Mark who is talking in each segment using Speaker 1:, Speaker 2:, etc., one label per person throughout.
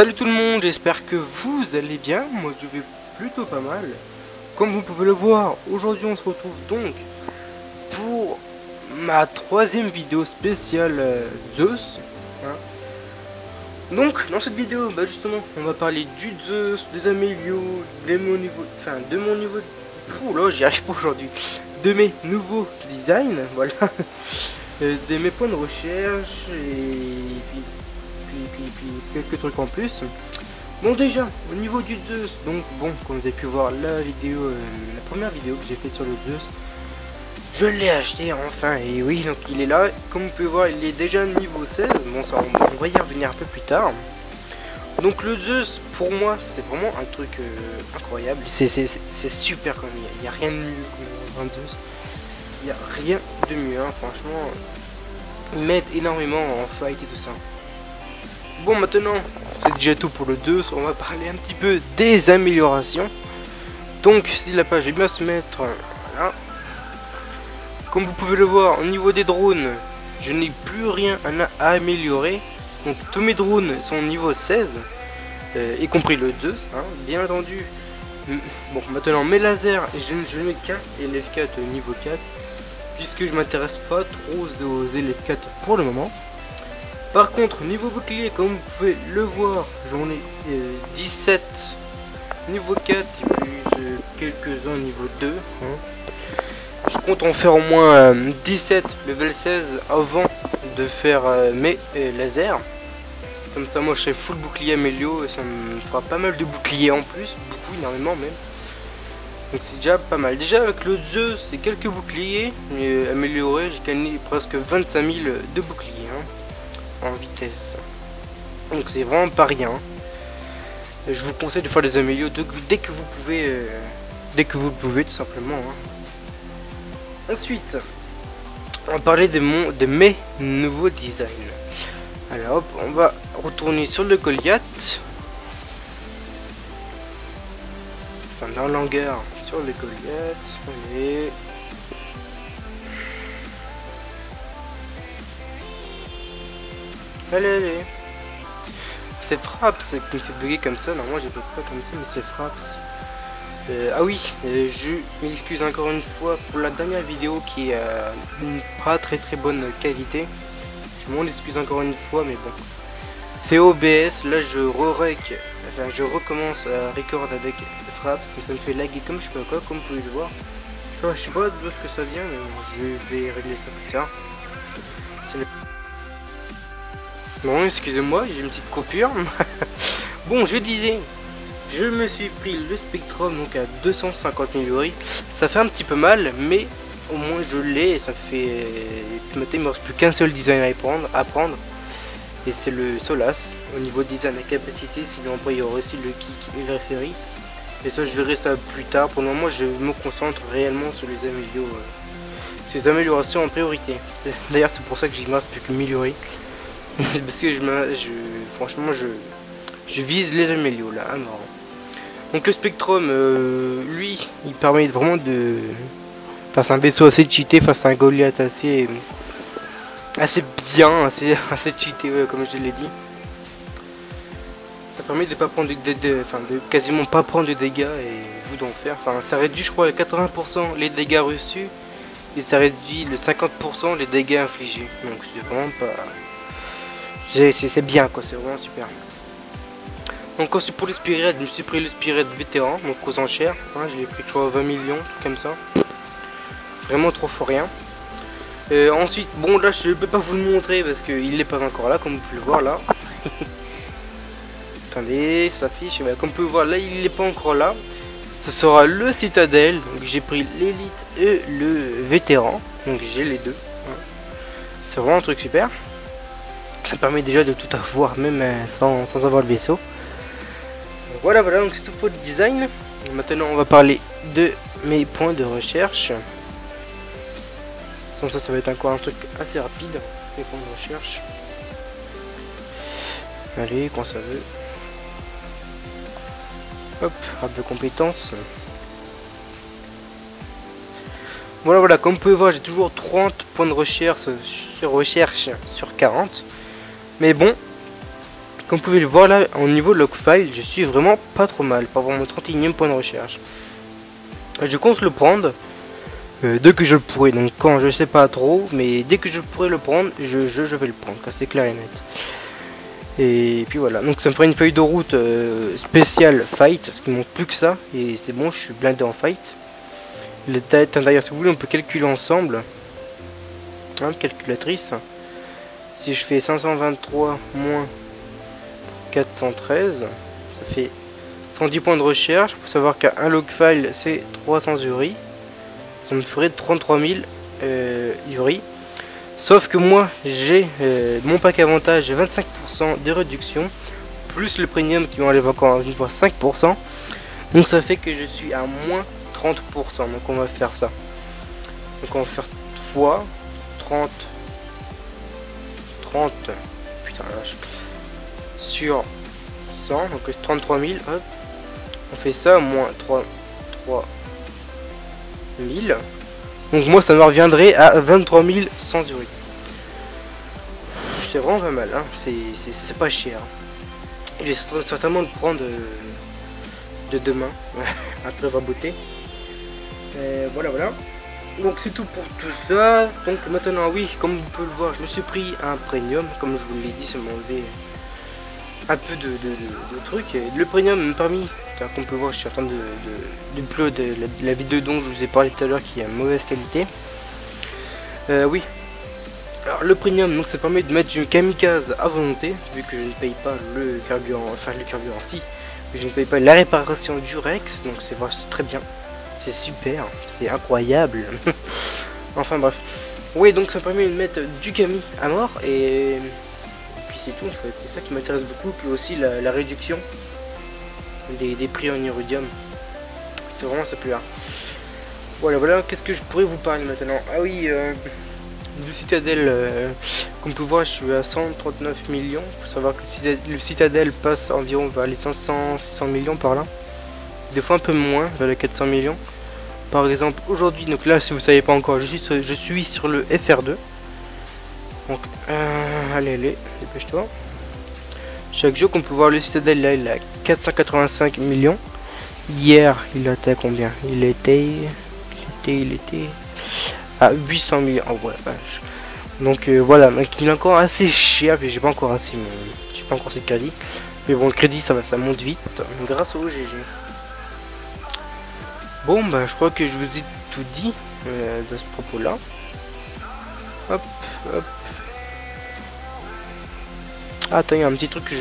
Speaker 1: Salut tout le monde, j'espère que vous allez bien, moi je vais plutôt pas mal. Comme vous pouvez le voir, aujourd'hui on se retrouve donc pour ma troisième vidéo spéciale euh, Zeus. hein. Donc dans cette vidéo, bah justement, on va parler du Zeus, des Amélios, de mon niveau, enfin de mon niveau, Ouh là j'y arrive pas aujourd'hui, de mes nouveaux designs, voilà, Euh, de mes points de recherche et puis puis, puis, quelques trucs en plus. Bon déjà, au niveau du Zeus, donc bon, comme vous avez pu voir la vidéo, euh, la première vidéo que j'ai faite sur le Zeus, je l'ai acheté enfin, et oui, donc il est là, comme vous pouvez voir, il est déjà niveau 16, bon ça on, va y revenir un peu plus tard. Donc le Zeus, pour moi, c'est vraiment un truc euh, incroyable, c'est super comme il n'y a, rien de mieux comme un Zeus. Il n'y a rien de mieux, hein, franchement, il m'aide énormément en fight et tout ça. Bon maintenant, c'est déjà tout pour le 2, on va parler un petit peu des améliorations. Donc si la page est bien se mettre là. Comme vous pouvez le voir, au niveau des drones, je n'ai plus rien à, améliorer. Donc tous mes drones sont au niveau 16, euh, y compris le 2, hein, bien entendu. Bon maintenant mes lasers, je, je n'ai qu'un LF4 niveau 4, puisque je m'intéresse pas trop aux LF4 pour le moment. Par contre, niveau bouclier, comme vous pouvez le voir, j'en ai euh, 17 niveau 4 et plus euh, quelques-uns niveau 2. hein. Je compte en faire au moins euh, 17 level 16 avant de faire euh, mes euh, lasers. Comme ça, moi je serai full bouclier amélio et ça me fera pas mal de boucliers en plus, beaucoup, énormément même. Donc c'est déjà pas mal. Déjà avec le Zeus et quelques boucliers euh, améliorés, j'ai gagné presque 25 000 de boucliers. hein en vitesse. Donc c'est vraiment pas rien. Je vous conseille de faire des amélios dès que vous pouvez. euh, dès que vous pouvez tout simplement. hein. Ensuite, on va parler de, mon, de mes nouveaux designs. Alors hop, on va retourner sur le Goliath. Enfin dans l'hangar sur le Goliath. Allez, allez. C'est Fraps qui me fait bugger comme ça. Normalement, j'ai pas comme ça, mais c'est Fraps. Euh, ah oui, euh, je m'excuse encore une fois pour la dernière vidéo qui est euh, pas très très bonne qualité. Je m'en excuse encore une fois, mais bon. C'est OBS, là je re-rec, enfin je recommence à record avec Fraps, ça me fait laguer comme je sais pas quoi, comme vous pouvez le voir. Je sais pas, je sais pas d'où est-ce que ça vient, mais je vais régler ça plus tard. Bon, excusez-moi, j'ai une petite coupure. bon, je disais, je me suis pris le Spectrum donc à 250 000 euros. Ça fait un petit peu mal, mais au moins je l'ai ça fait. Puis maintenant, il me reste plus qu'un seul design à prendre. Et c'est le Solas. Au niveau design et capacité, sinon après il y aura aussi le kick et le référé. Et ça, je verrai ça plus tard. Pour le moment, je me concentre réellement sur les amélios. euh, améliorations en priorité. D'ailleurs, c'est pour ça que j'y reste plus que 1000 euros. Parce que je, me, je franchement je, je vise les amélios là mort. Donc le Spectrum, euh, lui, il permet vraiment de face à un vaisseau assez cheaté, face à un Goliath assez assez bien, assez assez cheaté comme je l'ai dit. Ça permet de pas prendre de, de- de- de quasiment pas prendre de dégâts et vous d'en faire. Enfin ça réduit je crois à 80% les dégâts reçus et ça réduit le 50% les dégâts infligés. Donc c'est vraiment pas c'est bien quoi, c'est vraiment super. Donc ensuite pour le Spirit, je me suis pris le Spirit vétéran, donc aux enchères. hein, je l'ai pris je crois 20 millions, tout comme ça. Vraiment trop fort rien. Euh, ensuite, bon là je peux pas vous le montrer parce qu'il n'est pas encore là, comme vous pouvez le voir là. Attendez, ça s'affiche, ouais, comme vous pouvez voir là il n'est pas encore là. Ce sera le Citadel, donc j'ai pris l'élite et le vétéran, donc j'ai les deux. hein. C'est vraiment un truc super. Ça permet déjà de tout avoir, même euh, sans, sans avoir le vaisseau. Voilà, voilà, donc c'est tout pour le design. Maintenant, on va parler de mes points de recherche. Sans ça, ça va être encore un truc assez rapide. Les points de recherche. Allez, quand ça veut. Hop, arbre de compétences. Voilà, voilà, comme vous pouvez voir, j'ai toujours 30 points de recherche sur, recherche sur 40. Mais bon, comme vous pouvez le voir là, au niveau log file, je suis vraiment pas trop mal pour avoir mon 31 e point de recherche. Je compte le prendre euh, dès que je le pourrai. Donc quand je sais pas trop, mais dès que je pourrai le prendre, je, vais le prendre. C'est clair et net. Et puis voilà, donc ça me fera une feuille de route euh, spéciale fight, parce qu'il manque plus que ça, et c'est bon, je suis blindé en fight. Les têtes, d'ailleurs, si vous voulez, on peut calculer ensemble. Hein, calculatrice. Si je fais 523 moins 413, ça fait 110 points de recherche. Il faut savoir qu'un log file c'est 300 URI. Ça me ferait 33 000 euh, Sauf que moi j'ai euh, mon pack avantage, j'ai 25% de réduction. Plus le premium qui m'enlève encore une fois 5%. Donc ça fait que je suis à moins 30%. Donc on va faire ça. Donc on va faire fois 30 30 putain sur 100 donc c'est 33 000 hop. On fait ça moins 3 3 000 donc moi ça me reviendrait à 23 100 euros c'est vraiment pas mal hein. c'est pas cher. Je vais certainement le prendre de, de demain après avoir beauté voilà voilà donc c'est tout pour tout ça. Donc maintenant oui, comme vous pouvez le voir, je me suis pris un premium. Comme je vous l'ai dit, ça m'a enlevé un peu de, trucs. le premium m'a permis, comme peut voir, je suis en train de, de, de la, vidéo dont je vous ai parlé tout à l'heure qui est à mauvaise qualité. Euh, oui. Alors le premium, donc ça permet de mettre du kamikaze à volonté, vu que je ne paye pas le carburant, enfin le carburant si, je ne paye pas la réparation du Rex, donc c'est très bien. C'est super, c'est incroyable. enfin bref. Oui, donc ça permet de mettre du Kami à mort et, puis c'est tout C'est ça qui m'intéresse beaucoup. Puis aussi la, réduction des, prix en iridium. C'est vraiment ça plus là. Voilà, voilà. Qu'est-ce que je pourrais vous parler maintenant? Ah oui, euh, du Citadel. Euh, comme vous pouvez voir, je suis à 139 millions. Faut savoir que le Citadel passe environ vers les 500, 600 millions par là des fois un peu moins, vers les 400 millions. Par exemple, aujourd'hui, donc là, si vous savez pas encore, je suis, je suis sur le FR2. Donc, euh, allez, allez, dépêche-toi. Chaque jour, qu'on peut voir le Citadel, là, il a 485 millions. Hier, il était combien? Il était, il était, il était à 800 millions. Vache. Donc euh, voilà, donc il est encore assez cher, puis j'ai pas encore assez, j'ai pas encore assez de crédit. Mais bon, le crédit, ça va, ça monte vite, grâce au GG. Bon, bah, je crois que je vous ai tout dit euh, de ce propos-là. Hop, hop. Ah, attends, il y a un petit truc que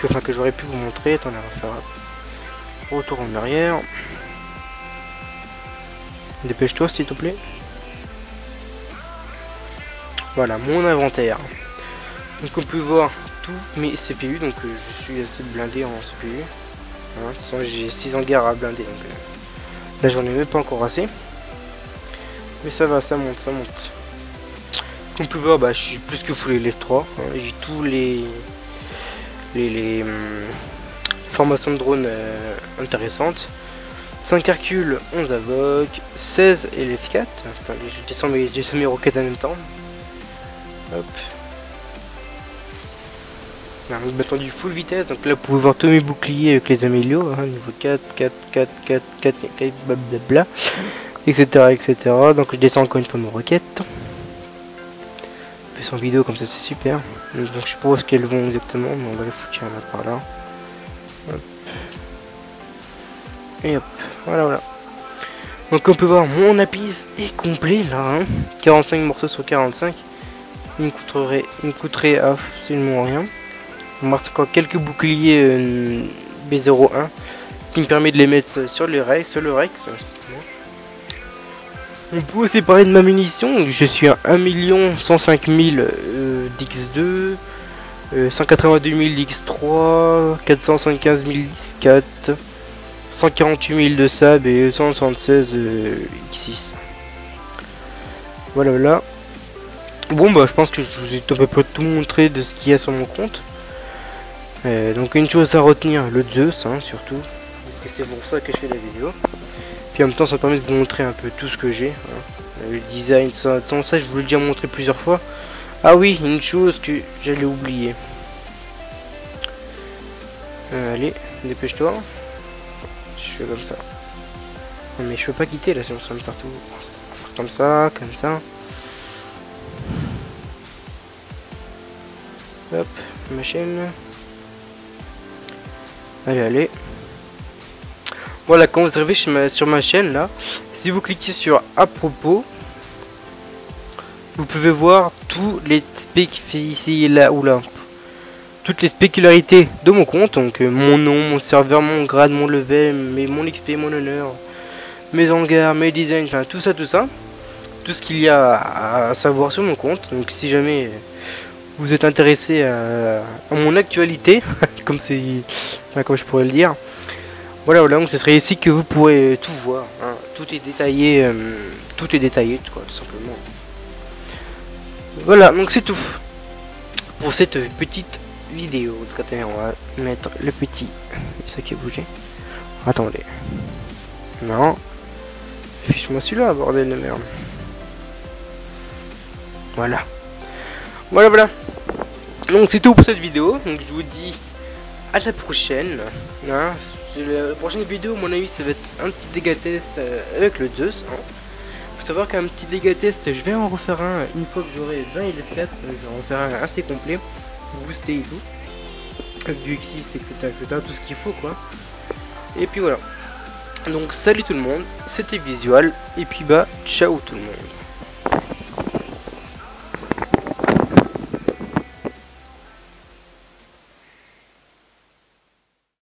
Speaker 1: que, enfin, que j'aurais pu vous montrer. Attends, on va faire retour en arrière. Dépêche-toi, s'il te plaît. Voilà, mon inventaire. Donc, on peut voir tous mes CPU. Donc, euh, je suis assez blindé en CPU. Hein, j'ai 6 hangars à blinder. Euh, Là j'en ai même pas encore assez. Mais ça va, ça monte, ça monte. Comme vous pouvez voir, bah, je suis plus que full les 3. Hein. J'ai tous les, les, hum, formations de drones euh, intéressantes. 5 Hercule, 11 Avoc, 16 LF4. Attendez, je descends mes, je mes roquettes en même temps. Hop. Nous mettons du full vitesse, donc là vous pouvez voir tous mes boucliers avec les amélios, hein, niveau 4, 4, 4, 4, 4, 4, blablabla, etc. etc. Donc je descends encore une fois mes roquettes. Je fais son vidéo comme ça c'est super. Donc je sais pas qu'elles vont exactement, mais on va les foutre là par là. Hop. Et hop, voilà voilà. Donc on peut voir mon apis est complet là, 45 hein. morceaux sur 45. Il me coûterait, il me coûterait absolument rien. On marque encore quelques boucliers euh, B01 qui me permet de les mettre sur le Rex. Sur le Rex on peut aussi parler de ma munition. Je suis à 1 105 000 d'X2, 182 000 d'X3, 475 000 d'X4, 148 000 de SAB et 176 X6. Voilà, voilà. Bon, bah, je pense que je vous ai à peu près tout montré de ce qu'il y a sur mon compte. Euh, donc une chose à retenir, le Zeus hein, surtout, parce que c'est pour ça que je fais la vidéo. Puis en même temps ça permet de vous montrer un peu tout ce que j'ai. Hein. Le design, ça, ça je vous l'ai déjà montré plusieurs fois. Ah oui, une chose que j'allais oublier. Euh, allez, dépêche-toi. Je fais comme ça. Non mais je peux pas quitter là, sinon ça me partout. Comme ça, comme ça. Hop, machine. Allez, allez. Voilà, quand vous arrivez sur ma chaîne là, si vous cliquez sur à propos, vous pouvez voir tous les ici là ou là. Toutes les spécularités de mon compte, donc euh, mon nom, mon serveur, mon grade, mon level, mes, mon XP, mon honneur, mes hangars, mes designs, enfin tout ça, tout ça. Tout ce qu'il y a à, savoir sur mon compte. Donc si jamais vous êtes intéressé à, mon actualité, comme c'est, comme je pourrais le dire, voilà, voilà, donc ce serait ici que vous pourrez tout voir. Hein. Tout est détaillé, euh, tout est détaillé, tout simplement. Voilà, donc c'est tout pour cette petite vidéo. on va mettre le petit. ça qui a bougé. Attendez. Non. Fiche-moi celui-là, bordel de merde. Voilà. Voilà, voilà. Donc c'est tout pour cette vidéo. Donc je vous dis à la prochaine. Hein. La prochaine vidéo, mon avis, ça va être un petit dégât test euh, avec le Zeus. Hein. Faut savoir qu'un petit dégât test, je vais en refaire un une fois que j'aurai 20 et 4. Je vais en faire un assez complet booster et tout. Avec du X6, etc., etc. Tout ce qu'il faut, quoi. Et puis voilà. Donc, salut tout le monde. C'était Visual. Et puis, bah, ciao tout le monde.